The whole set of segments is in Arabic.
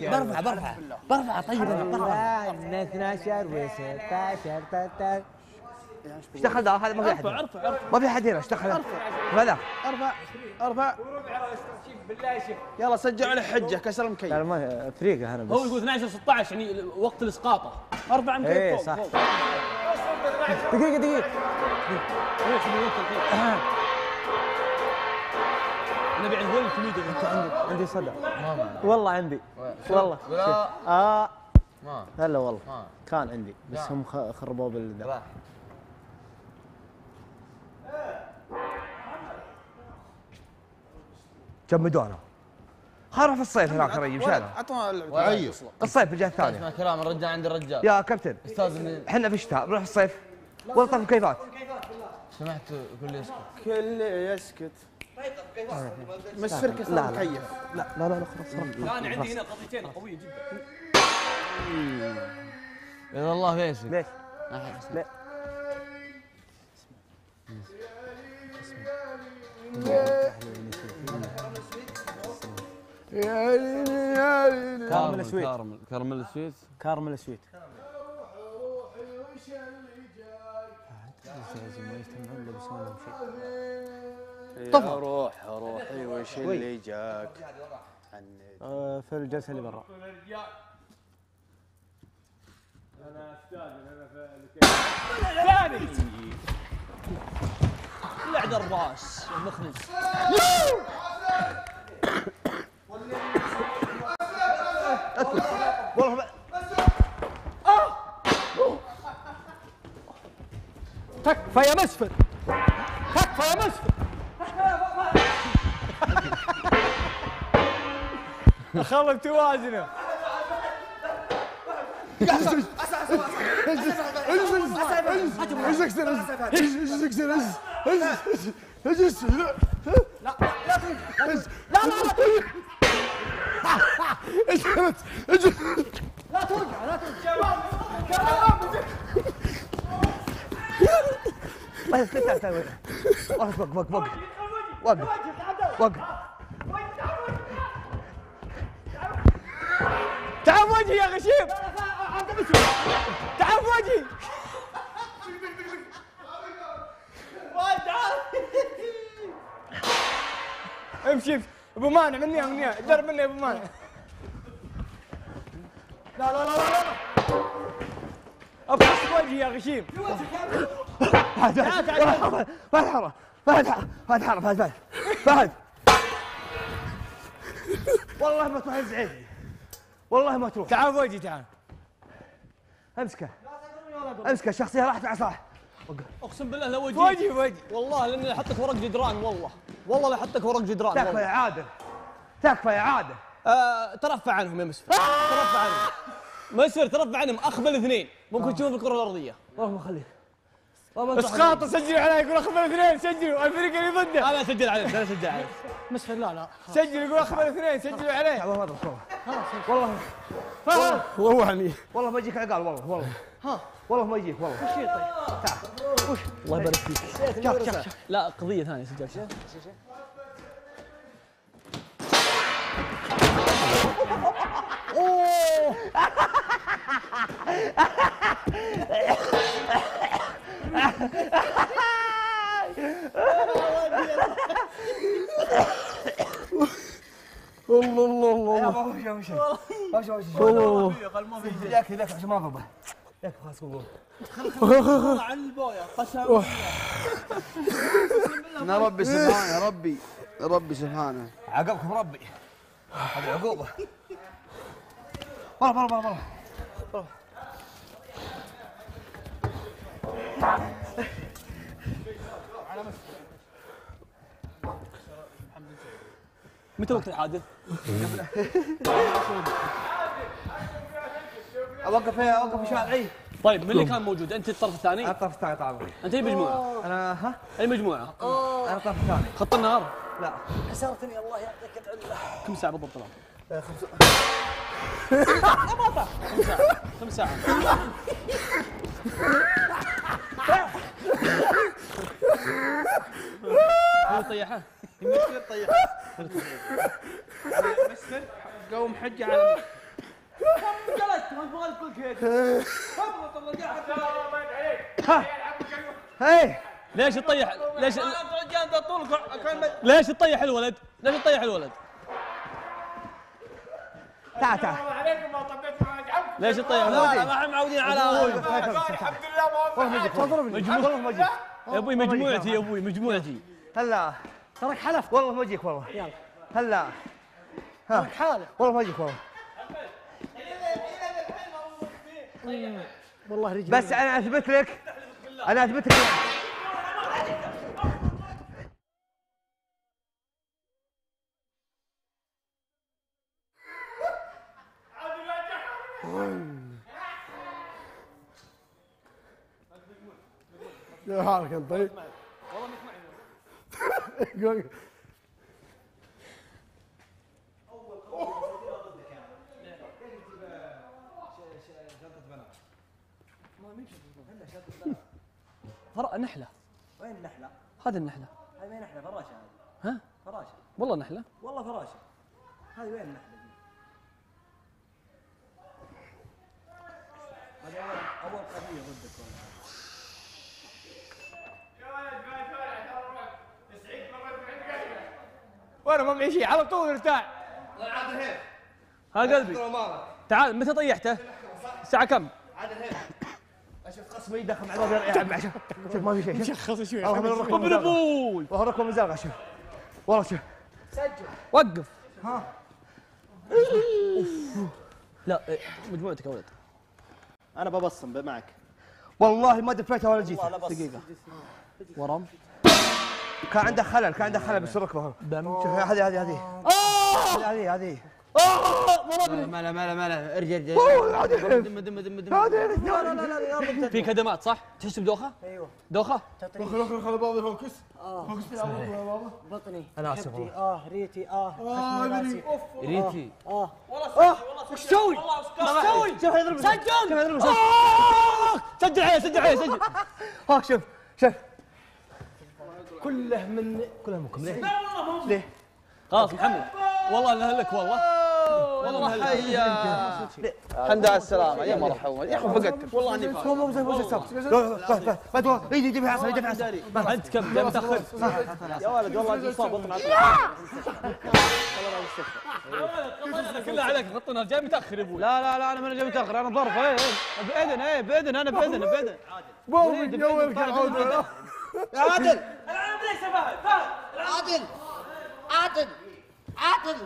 برفع برفع. برفع طيب برفع من 12 و 16 تتر إيش دخل ذا هذا ما في احد ارفع ارفع ارفع. ما في احد هنا إيش دخل هذا ارفع ارفع. يلا سجل عليه حجة كسر لا المكيف ما فريقه أنا هو بس. يقول 12 16 يعني وقت الاسقاطة. ارفع المكيف إيه صح. فوق. دقيقة نبي عند وين الكوميديا؟ عندي صدى. والله عندي. والله. آه. ما. هلا والله. ما. كان عندي بس لا. هم خربوه بالذا راح جمدونا خرف في الصيف هناك ريم هذا؟ اعطونا اللعبة. الصيف في الجهه الثانية. اسمع كلام الرجال عند الرجال. يا كابتن. أستاذ من إحنا في الشتاء نروح الصيف. والله طف كيفات سمعت كل يسكت. كل يسكت. مسفر كسر لا، لا. لا لا لا خلاص. لا أنا عندي هنا قضيتين قويه جدا اذا الله فيسك ليش؟ لا كارمل سويت كارمل كارمل سويت كارمل سويت طفى. روح روحي وش اللي جاك. عني آه، في الجلسة اللي برا. ثاني لعد الرأس المخنز والله تكفى يا مسفر. تكفى يا مسفر. خرب توازنه بس لا تعال وقف وقف وقف وقف وقف تعال وجهي يا غشيم. تعال وجهي. امشي ابو مانع مني مني درب مني ابو مانع. لا لا لا لا أبحث وجهي يا غشيم. فهد فهد فهد حرة فهد حرة فهد حرة فهد فهد. فهد والله ما تروح تزعجني والله ما تروح. تعال وجهي تعال. امسكه. امسكه الشخصية راحت مع صلاح أقسم بالله لو وجهي وجهي وجهي والله لأني أحطك ورق جدران والله. والله لا أحطك ورق جدران تكفى. يا عادل. تكفى يا عادل. آه ترفع عنهم يا مسفر. ترفع عنهم. مسفر ترفع عنهم. أخبل اثنين. ممكن تشوف الكرة الأرضية. والله ما خليك. اسقاط سجلوا علي يقول اخبر اثنين سجلوا الفريق اللي ضده. أنا اسجل عليك أنا اسجل عليك مسفر لا لا. سجل يقول اخبر اثنين سجلوا عليه. والله ما أدري والله والله. روحني والله ما يجيك عقال والله. والله ها والله. ما يجيك والله. وش طيب تعال. وش؟ الله يبارك فيك. شوف شوف شوف لا قضية ثانية سجلت الله الله الله يا ما هو شيء ما هو شيء ما هو شيء ذاك ذاك عشان ما ضبه ذاك خلاص قول يا ربي سبحانه يا ربي يا ربي سبحانه عقبكم ربي هذه عقوبة والله والله والله والله متى وقت الحادث؟ أوقف أوقف شارعي طيب من اللي كان موجود؟ أنت الطرف الثاني؟ أنا الطرف الثاني طبعا أنت أي مجموعة؟ أنا ها أي مجموعة؟ أنا الطرف الثاني خط النهار لا حسرتني الله يعطيك العله كم ساعة بالضبط الآن؟ كم ساعة؟ هو طيحه؟ مسفر قوم حجه على هي ليش تطيح ليش ليش تطيح الولد ليش تطيح الولد تعال تعال ما ما ليش تطيح الولد ما إحنا معودين على الحمد لله ما ما يا أبوي مجموعتي يا أبوي مجموعتي هلا. ترك حلف والله ما أجيك والله. يلا. هلا. ترك حالف والله ما أجيك والله. والله رجل بس أنا أثبت لك. أنا أثبت لك. يا حالك أنت. طيب فرق نحلة. وين النحلة؟ هذه النحلة. هذه وين نحلة فراشة هذه. ها؟ فراشة. والله نحلة. والله فراشة. هذه وين النحلة دي؟ هذه اول أول قضية ضدك والله وأنا ما معي شيء على طول ارتاح. ها قلبي. تعال متى طيحته؟ الساعة كم؟ أشوف خصمي يدخل مع مع شوف شوف ما في شيء شوف. خلص شوي. ابن أبوي شوف. والله شوف. وقف. ها؟ لا إيه، مجموعتك يا ولد أنا ببصم معك والله ما دفيتها ولا جيت. دقيقة. ورم. كان عنده خلل كان عنده خلل بس الركبه شوف هذه هذه هذه. هذه هذه ملا ملا ملا ارجع ارجع. دم دم دم دم هذه في كدمات صح؟ تحس بدوخة؟ أيوه. دوخة؟ خل خل خل بابا فوكس. فوكس يا بابا بطني. آسف كبدي والله. آه ريتي. آه آه ادري أوف. ريتي. آه. وش تسوي؟ سوي شوف يضرب سجل. شوف يضرب سجل. سجل عليه سجل عليه سجل. ها شوف شوف. كله من كلها منكم ليه؟ ليه؟ خلاص محمد. والله نهلك والله. والله حيا الحمد لله على السلامة. يا مرحبا. يا أخي فقدتك والله أني فاهم مو مو زي مو زي السابق لا لا لا ما تبغى يجي يجي حصل يجي حصل أنت كم؟ جاي متاخر يا ولد والله مصاب بطن كلها عليك غطنا جاي متأخر يا أبوي. لا لا لا أنا من جاي متأخر. أنا ظرف إيه إيه. بإذن إيه بإذن أنا بإذن بإذن. بوم يا ولد العوده يا عادل. عادل. عادل.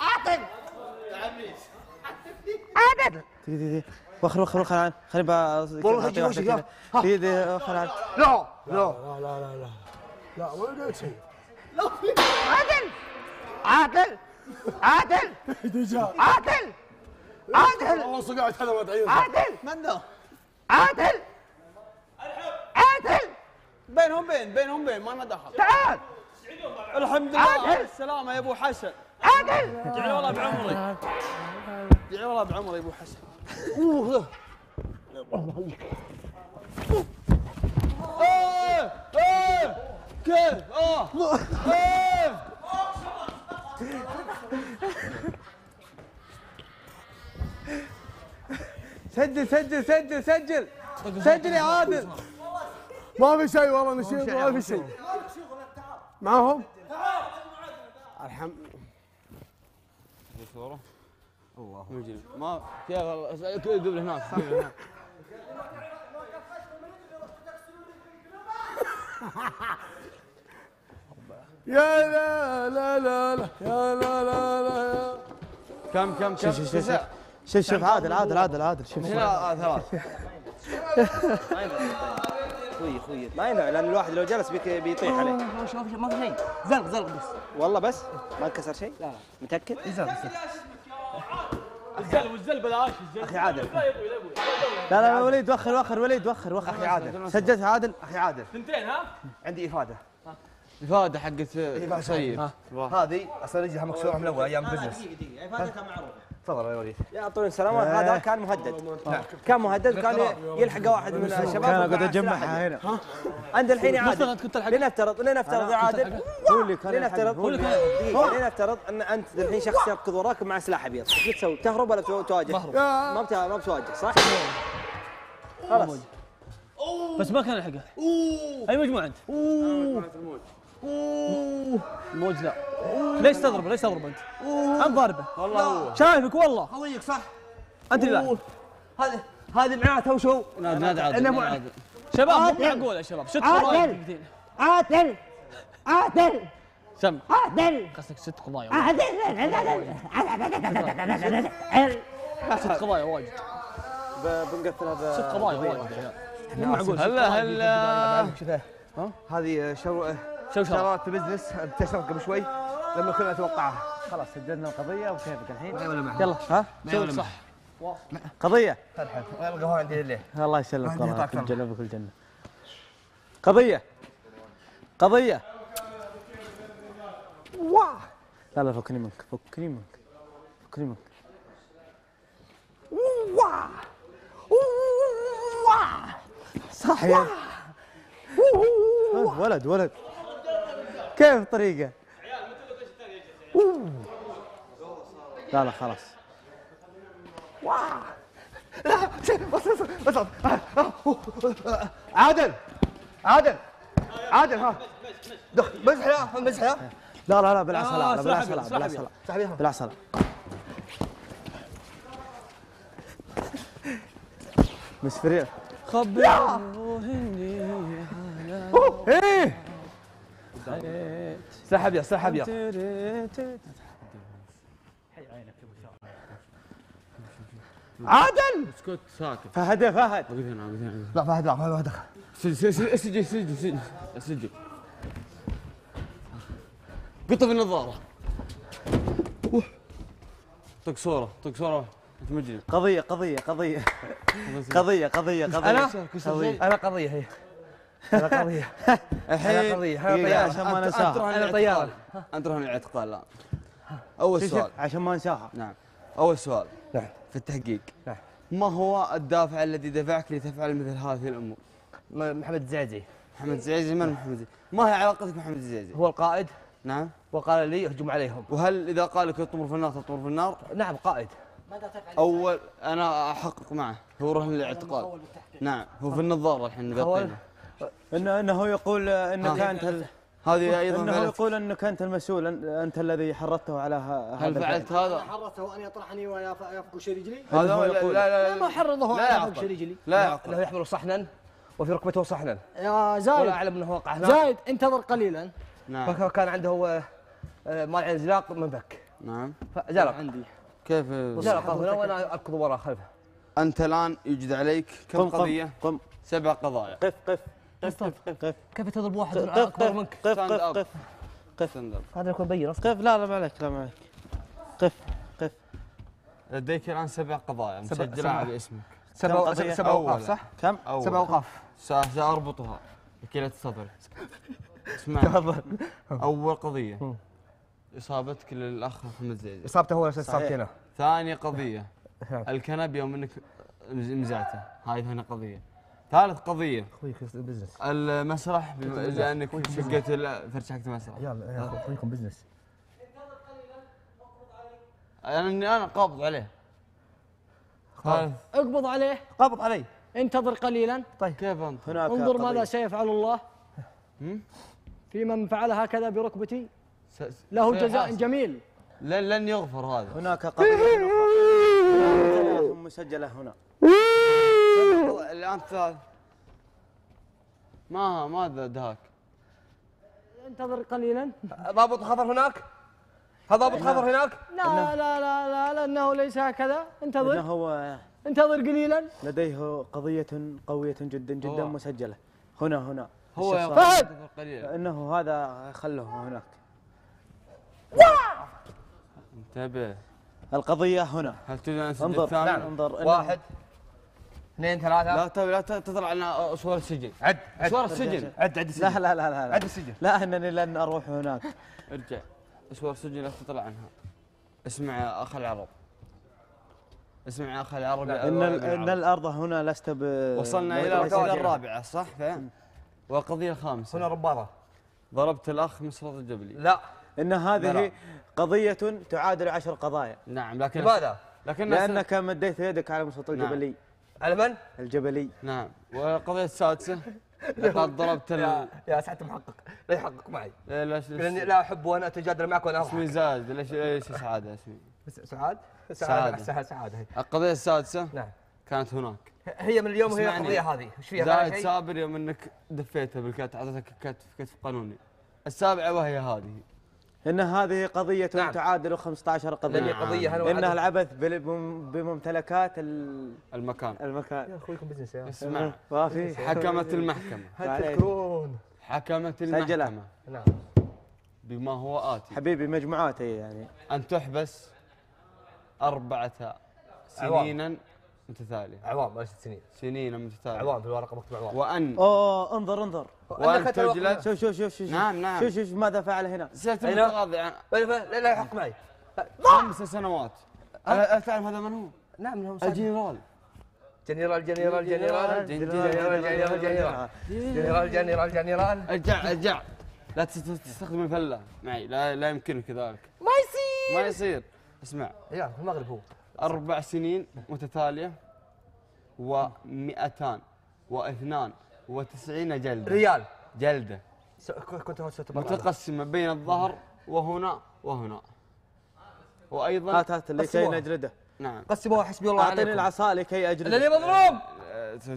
عادل. عادل. دقيقة دقيقة وخر وخر وخر عن خليني بقى والله هجي وشك، ها. ها. دقيقة وخر عن لا لا لا ولا قلت شيء عادل. عادل. عادل. عادل. عادل. والله صقعت هذا عادل. من ذا؟ عادل. عادل. بينهم بين بينهم بين ما لنا دخل. تعال. الحمد لله عادل. السلامة يا أبو حسن. عادل. ادعي والله بعمري. ادعي والله بعمري يا أبو حسن. إيه إيه كيف آه إيه سجل سجل سجل سجل. سجل يا عادل. ما في شيء والله نشيط ما في شيء. معهم الحمد ما كيف والله قبل هناك قبل هناك. يا لا لا لا لا يا لا لا لا يا كم كم كم؟ شوف شوف شوف شوف. شوف عادل عادل عادل عادل. شوف. هنا ثلاث. خوي خوي. ما ينفع لأن الواحد لو جلس بيك- بيطيح عليه ما شوف ما في شيء. زلق زلق بس. والله بس؟ ما انكسر شيء؟ لا متأكد؟ زلق بس الزل والزل بلاش الزل أخي عادل. لا لا وليد وخر وخر وليد وخر وخر. أخي عادل. سجلت عادل؟ أخي عادل. ثنتين ها؟ عندي إفادة. الفائدة حقت سيد. هذه أصلا رجلها مكسوره من الأول أيام بزنس دقيقة دقيقة. افادتها معروفه تفضل يا وليد. يعطون السلامات هذا كان مهدد. كان مهدد كان يلحق واحد من الشباب كان قد اجمعها. هنا. عند الحين يا عادل. مثلا كنت الحق لنفترض لنفترض يا عادل. هو اللي كان لنفترض هو اللي كان دقيقة لنفترض أن أنت الحين شخص يركض وراك مع سلاح أبيض. إيش بتسوي؟ تهرب ولا تو- تواجه؟ ما ما بتواجه صح؟ خلاص. بس ما كان يلحقه. أي مجموعة أنت؟ موج لا. ليش تضربه ليش تضربه أنت؟ انت ضاربه والله هو. شايفك والله. قويك صح؟ أنت اللي لاعب. هذه هذه معناتها وشو؟ نادي نادي عادل عادل. شباب مو معقول يا شباب. ست قضايا دقيقتين. عادل. عادل. سم. عادل. قصدك ست قضايا عادل. ست قضايا واجد. بنقفلها ست قضايا واجد. مو معقول. هلا هلا. هذه شو شو شو؟ شغلات في بزنس انتشرت قبل شوي لما كنا نتوقعها خلاص سجلنا القضية وكيفك الحين؟ يلا. ها؟ سوي صح؟ قضية؟ القهوة عندي ليه الله يسلمك والله. كل جنة بكل جنة. قضية. قضية. واه لا لا فكني منك فكني منك فكني منك. واه واه صح يا ولد ولد. كيف طريقة؟ لا لا خلاص. بس بس بس عادل عادل عادل ها. دخ مزح لا مزح لا لا لا لا بالعسل آه، لا بالعسل سلاح بالعسل أبيض. بالعسل مسفرين خبروني إيه سلاح أبيض سلاح أبيض. عادل! اسكت ساكت. فهد فهد. وقف هنا وقف هنا. لا فهد لا فهد دخل سجل سجل سجل سجل سجل سجل قطب النظارة. طق صورة طق قضية. قضية. قضية قضية قضية. أنا؟ قضية. أنا قضية هي. أنا قضية. دقيقة طيار. عشان ما تروح أنا طيار أنت روح الاعتقال الان أول سؤال. عشان ما ننساها. نعم. أول سؤال. نعم. في التحقيق. نعم. ما هو الدافع الذي دفعك لتفعل مثل هذه الأمور؟ محمد الزعزي. محمد زعيزي من محمد زعيزي؟ ما هي علاقتك بمحمد الزعيزي؟ هو القائد. نعم. وقال لي اهجم عليهم. وهل إذا قال لك اطمر في النار تطمر في النار؟ نعم قائد. أول أنا أحقق معه. هو رهن الاعتقال نعم. هو في النظارة الحين انه إنه يقول انك. انت ال... هذه أيضا إنه فعلت يقول إنك أنت المسؤول أن- أنت الذي حرضته على ه- هذا هل فعلت هذا؟ حرته أن يطرحني ويفقش رجلي؟ هذا هو لا لا يقول. لا ما لا حرضه لا أن. يفقش رجلي. لا له يعقل. يحمل صحنا وفي ركبته صحنا. يا ولا زايد أعلم إنه وقع هناك زايد انتظر قليلا. نعم. فكان عنده هو آه، مانع انزلاق من فك. نعم. فزلق عندي. كيف؟ زلق هنا وأنا أركض وراه خلفه. أنت الآن يوجد عليك كم قم قضية؟ قم. سبع قضايا. قف قف. قف قف قف كيف تضرب واحد قف أكبر قف منك؟ قف قف. قف. قف. هذا يكون بين أصلا. قف. لا لا ما عليك لا ما عليك. قف قف. لديك الآن سبع قضايا سبع- مسجلة سبع. على اسمك. سبع؟ سبع سبع اوقاف. صح؟ كم؟ سبع أوقاف. سا- سأربطها. بكلة صدرك اسمع أول قضية. إصابتك للأخ محمد زيد. إصابته هو اصابتي أنا ثاني قضية. نعم. الكنب يوم انك مز- مزعته هاي ثاني قضية. ثالث قضية. أخوي بزنس المسرح بما لانك شقت فرشحت المسرح. يلا اخويكم بزنس أنا إني أنا قابض عليه. ثالث. اقبض عليه. قابض علي. انتظر قليلا. كيف أنت؟ هناك انظر قضية. ماذا سيفعل الله. هم؟ في من فعل هكذا بركبتي. له. جزاء جميل. لن لن يغفر هذا. هناك قضية. مسجلة هنا. الان ثالث ما ما دهاك. انتظر قليلا. ضابط خطر هناك؟ هذا ضابط خطر هناك؟ لا لا لا لا لأنه ليس هكذا. انتظر. إنه انتظر قليلا. لديه قضية قوية جدا جدا هو. مسجلة. هنا هنا. هو قليلا. إنه هذا خله هناك. انتبه. القضية هنا. هل تريد أن انظر؟ نعم انظر. إنه- واحد. اثنين ثلاثة. لا ت- لا ت- تطلع لنا صور السجن. عد عد. صور السجن. عد عد لا السجن لا لا لا. عد لا, السجن. لا إنني لن أروح هناك. ارجع. صور السجن لا تطلع عنها. اسمع يا أخ العرب. اسمع يا أخي العربي إن إن الأرض هنا لست ب وصلنا إلى القضية الرابعة صح؟ فهم؟ والقضية الخامسة. هنا رباضه ضربت الأخ مسرط الجبلي. لا. إن هذه قضية تعادل عشر قضايا. نعم لكن لماذا؟ لكن لأنك مديت يدك على مسقط الجبلي. على من؟ الجبلي. نعم. والقضية السادسة. لقد ضربت ال... يا يا سعاده محقق. لا يحقق معي. ليش لاني ليش لا. أحب وأنا أتجادل معك وأنا اسمي اضحك زايد ليش ليش سعادة اسمي. سعاد؟ سعادة. سعادة هي. القضية السادسة نعم. كانت هناك. هي من اليوم هي. القضية هذه. إيش فيها زايد؟ سابر يوم إنك دفيته بالكتف. أعطيتك كتف كتف قانوني. السابعة وهي هذه. إن هذه قضية نعم. تعادل 15 لاني قضية. نعم. قضيه أنا إنها. العبث بممتلكات ال- المكان. المكان. يا اخويكم بزنس يا اسمع. ما في. حكمت المحكمة. هل تذكرون؟ حكمت سجلها. المحكمة. نعم. بما هو آتي. حبيبي مجموعات هي يعني. أن تحبس أربعة سنين متتالية. اعوام ليست سنين. سنين متتالية. اعوام في الورقة مكتوب اعوام وأن اوه انظر انظر. وأن تجلد شوف شوف شوف شوف نعم، نعم. شوف شوف ماذا فعل هنا؟ المتقاضي عن لا لا يحق معي. خمس سنوات. ألا تعرف هذا من هو؟ نعم هم الجنرال. جنرال. جنرال جنرال جنرال، جنرال جنرال جنرال جنرال جنرال جنرال ارجع ارجع. لا تست- تستخدم الفلة. معي. لا لا يمكنك ذلك. ما يصير. ما يصير. اسمع. يا في المغرب هو. أربع سنين متتالية ومئتان واثنان وتسعين جلدة. ريال. جلدة. كنت متقسمة بين الظهر وهنا وهنا. وأيضا هات هات لكي. نجلده نعم. قسموها حسبي الله أعطيني عليكم. العصا لكي اجلده انني مظلوم!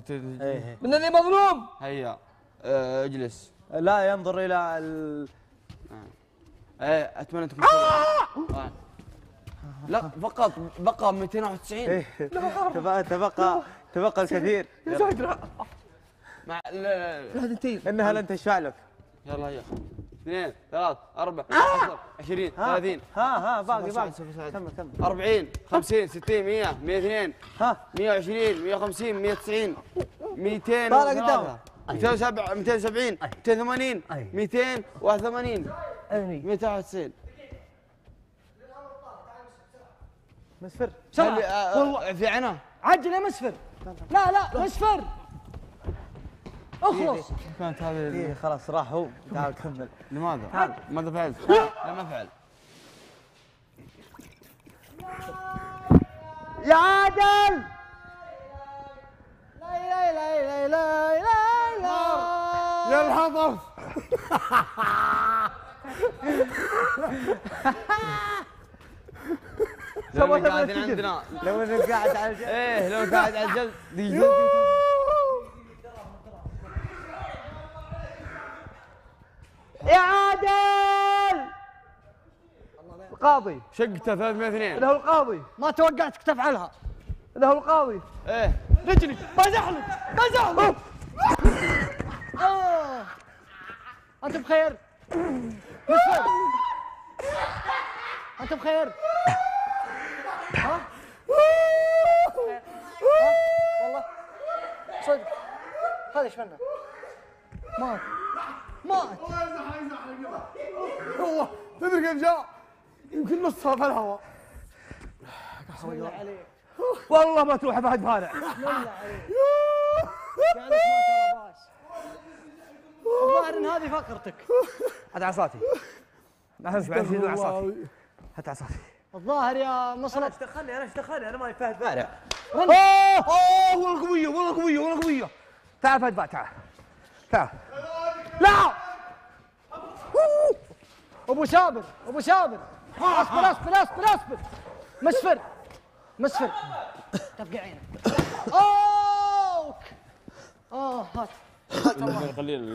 ت- إيه، إيه. انني مظلوم! هيا آه، اجلس. لا ينظر إلى ال... إيه أتمنى تكون آه. لا فقط بقى 291 إيه. تبقى تبقى تبقى الكثير. مع لا لا لا إنها لن تشفع لك. يلا هيا اثنين ثلاث أربع عشر عشرين ها. ثلاثين. ها ها باقي باقي. كمل كمل. 40 50 60 100 200 ها. 120 150 190 200 طالع قدام. 207 270 280 أي. 281 انني 291 مسفر. هل- آه، في عنا. عجل يا مسفر. لا لا مسفر. اخلص. كانت هذه إيه خلاص راح هو. تعال كمل. لماذا؟ ماذا فعلت؟ لا ما فعل يا عادل! لا لا لا لا لا لا لا يا الحظر لو إنك قاعدين عندنا. لو انك قاعد على الجنب. إيه لو قاعد على الجلد يا عادل! القاضي. شقته 302 هو القاضي. ما توقعتك تفعلها هذا هو القاضي. إيه. رجلي. بزحلق بزحلق آه. أنت بخير. أنت بخير. ها؟ والله صدق هذا إيش منه مات مات والله تدري كيف جاء يمكن نصها في الهواء والله ما تروح فهد فارع بسم الله عليك فعلك ما ترى باس الظاهر ان هذه فقرتك هات عصاتي. شيء عصاتي هات عصاتي. الظاهر يا مصرف إيش دخلني أنا إيش دخلني أنا ما فهد وين؟ أوه أوه والله قوية والله قوية والله قوية. تعال فهد فارع تعال. تعال. لا! أبو سابر أبو سابر اصبر اصبر اصبر اصبر مسفر مسفر تبقى عينك. أوك. آه هات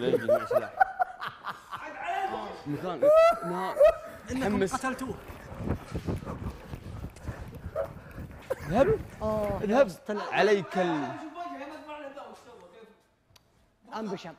يجي مع سلاح مكان. نهار حمس. قتلتوه. اذهب آه. اذهب عليك ال... انبشم